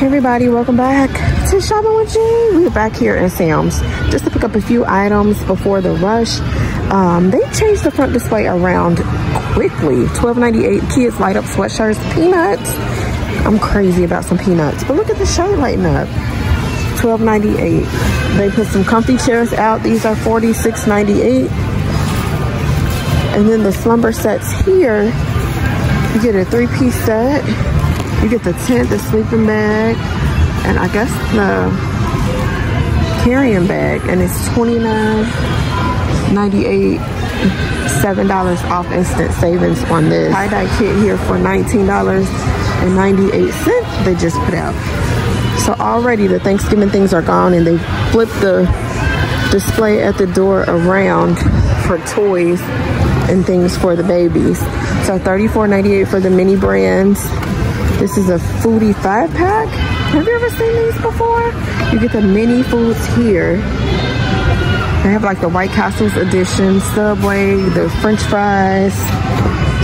Hey everybody, welcome back to Shopping with Gee. We're back here at Sam's just to pick up a few items before the rush. Um, they changed the front display around quickly. $12.98 kids light up sweatshirts, peanuts. I'm crazy about some peanuts, but look at the shirt lighting up. $12.98. They put some comfy chairs out. These are $46.98. And then the slumber sets here, you get a three-piece set you get the tent, the sleeping bag, and I guess the carrying bag, and it's $29.98, $7 off instant savings on this tie-dye kit here for $19.98 they just put out. So already the Thanksgiving things are gone and they flipped the display at the door around for toys and things for the babies. So $34.98 for the mini brands. This is a foodie five pack. Have you ever seen these before? You get the mini foods here. They have like the White Castles edition, Subway, the French fries.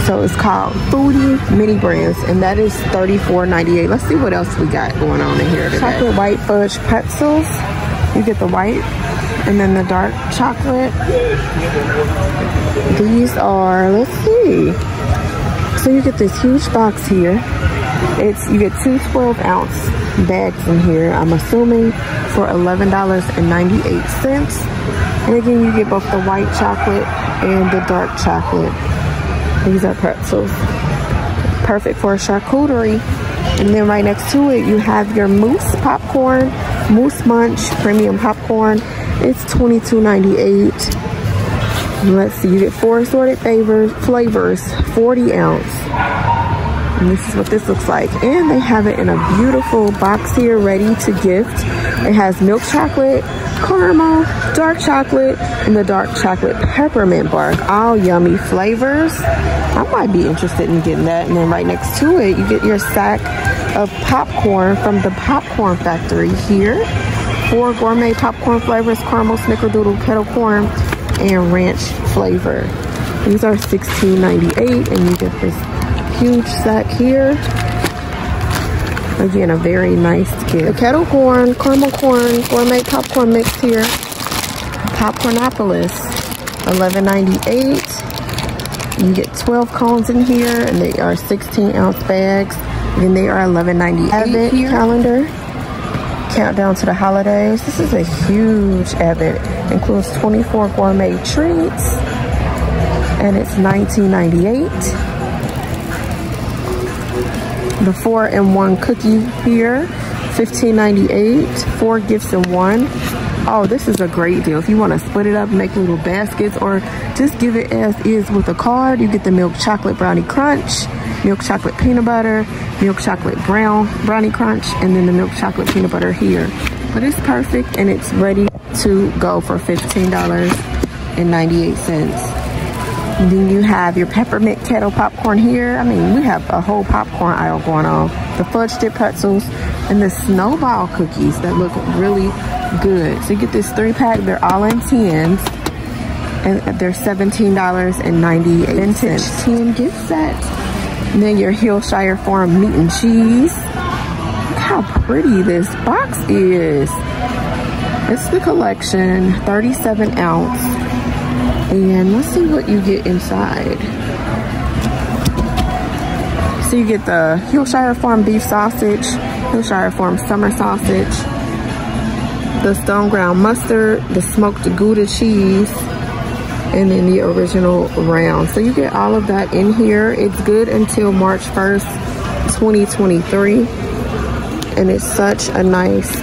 So it's called Foodie Mini Brands, and that is $34.98. Let's see what else we got going on in here today. Chocolate white fudge pretzels. You get the white and then the dark chocolate. These are, let's see. So you get this huge box here. It's you get two 12 ounce bags in here. I'm assuming for $11.98. And again, you get both the white chocolate and the dark chocolate. These are pretzels. Perfect for a charcuterie. And then right next to it, you have your Moose popcorn, Moose Munch premium popcorn. It's $22.98. Let's see, you get four assorted flavors 40 ounce. And this is what this looks like. And they have it in a beautiful box here ready to gift. It has milk chocolate, caramel, dark chocolate, and the dark chocolate peppermint bark. All yummy flavors. I might be interested in getting that. And then right next to it, you get your sack of popcorn from the Popcorn Factory here. Four gourmet popcorn flavors, caramel, snickerdoodle, kettle corn, and ranch flavor. These are $16.98 and you get this huge sack here. Again, a very nice kit. The kettle corn, caramel corn, gourmet popcorn mix here. Popcornopolis, $11.98. You get 12 cones in here, and they are 16 ounce bags. And they are $11.98. Advent calendar, countdown to the holidays. This is a huge Advent. Includes 24 gourmet treats, and it's $19.98 the four in one cookie here 15.98 four gifts in one. Oh this is a great deal. If you want to split it up make little baskets or just give it as is with a card you get the milk chocolate brownie crunch milk chocolate peanut butter milk chocolate brown brownie crunch and then the milk chocolate peanut butter here. But it's perfect and it's ready to go for $15.98 and then you have your peppermint kettle popcorn here. I mean, we have a whole popcorn aisle going on. The fudge dip pretzels and the snowball cookies that look really good. So you get this three pack. They're all in tins. And they're $17.98. Vintage tin gift set. And then your Hillshire Farm meat and cheese. Look how pretty this box is. It's the collection, 37 ounce. And let's see what you get inside. So you get the Hillshire Farm beef sausage, Hillshire Farm summer sausage, the stone ground mustard, the smoked Gouda cheese, and then the original round. So you get all of that in here. It's good until March 1st, 2023. And it's such a nice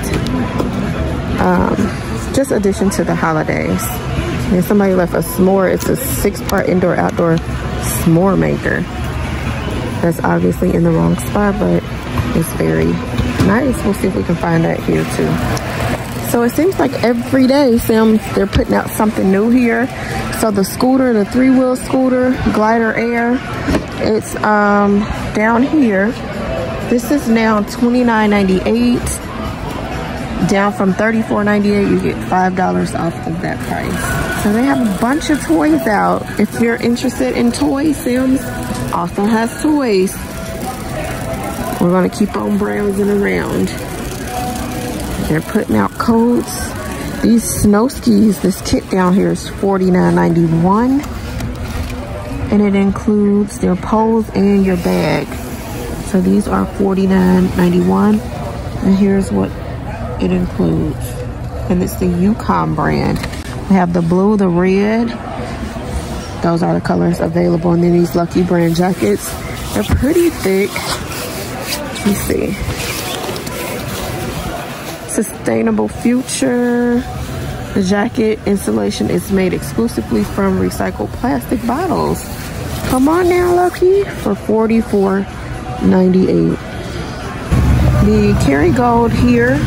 um, just addition to the holidays. And somebody left a s'more. It's a six-part indoor-outdoor s'more maker. That's obviously in the wrong spot, but it's very nice. We'll see if we can find that here too. So it seems like every day, Sam, they're putting out something new here. So the scooter, the three-wheel scooter, Glider Air, it's um, down here. This is now $29.98 down from $34.98 you get $5 off of that price. So they have a bunch of toys out. If you're interested in toys, Sam's also has toys. We're gonna keep on browsing around. They're putting out coats. These snow skis, this kit down here is $49.91. And it includes their poles and your bag. So these are $49.91. And here's what it includes. And it's the Yukon brand. We have the blue, the red. Those are the colors available. And then these Lucky brand jackets. They're pretty thick. Let me see. Sustainable Future. The jacket insulation is made exclusively from recycled plastic bottles. Come on now, Lucky, for $44.98. The Kerrygold here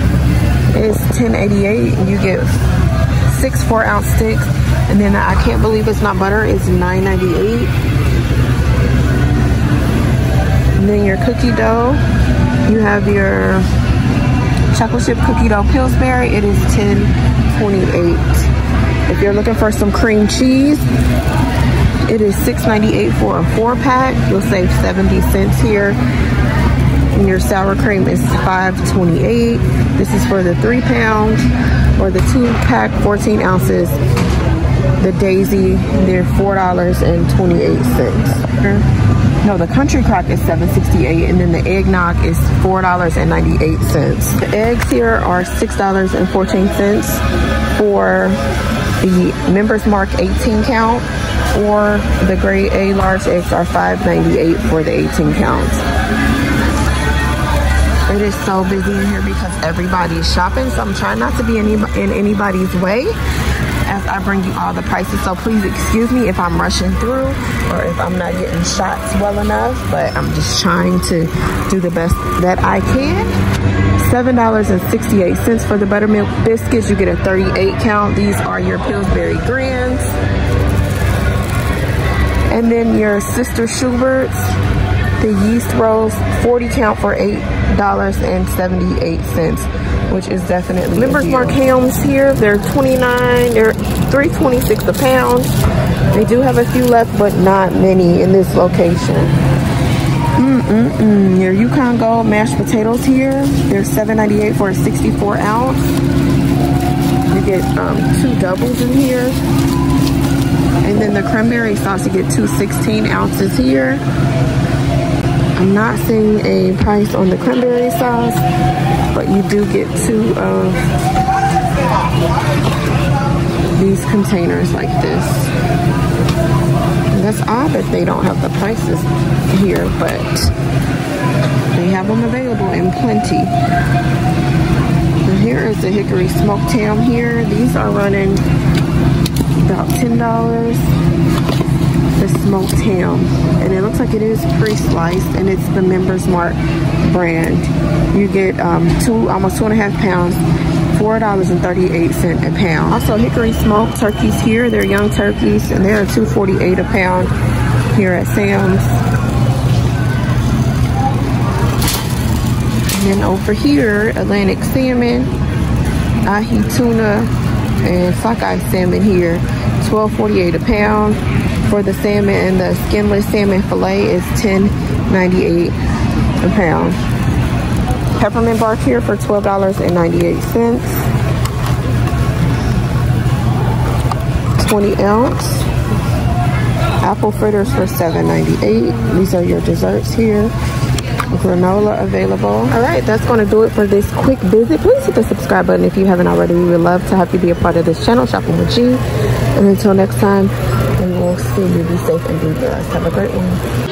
is $10.88. You get six four ounce sticks. And then I can't believe it's not butter, it's $9.98. And then your cookie dough, you have your chocolate chip cookie dough Pillsbury. It is 10.28. If you're looking for some cream cheese, it is $6.98 for a four pack. You'll save 70 cents here. And your sour cream is $5.28. This is for the three pound or the two pack, 14 ounces. The Daisy, they're $4.28. No, the country crock is $7.68 and then the eggnog is $4.98. The eggs here are $6.14 for the Members Mark 18 count or the grade A large eggs are $5.98 for the 18 counts. It is so busy in here because everybody's shopping, so I'm trying not to be any, in anybody's way as I bring you all the prices. So please excuse me if I'm rushing through or if I'm not getting shots well enough, but I'm just trying to do the best that I can. $7.68 for the buttermilk biscuits. You get a 38 count. These are your Pillsbury Grands. And then your Sister Schubert's, the yeast rolls, 40 count for $8.78 which is definitely Members Mark hams here. They're 29, they're 326 a pound. They do have a few left, but not many in this location. Mm-mm-mm. Your Yukon Gold mashed potatoes here. They're 7.98 for a 64 ounce. You get um, two doubles in here. And then the cranberry sauce, you get two 16 ounces here. I'm not seeing a price on the cranberry sauce, but you do get two of these containers like this. And that's odd that they don't have the prices here, but they have them available in plenty. Here is the hickory smoked ham here. These are running about $10 ham and it looks like it is pre-sliced and it's the members mark brand. You get um, two almost two and a half pounds four dollars and 38 cent a pound. Also hickory smoked turkeys here. They're young turkeys and they're 248 a pound here at sam's. And then over here atlantic salmon ahi tuna and sockeye salmon here 12.48 a pound for the salmon and the skinless salmon fillet is $10.98 a pound. Peppermint bark here for $12.98. 20 ounce. Apple fritters for $7.98. These are your desserts here granola available all right that's going to do it for this quick visit please hit the subscribe button if you haven't already we would love to have you be a part of this channel shopping with gee and until next time see you be safe and be blessed. Have a great one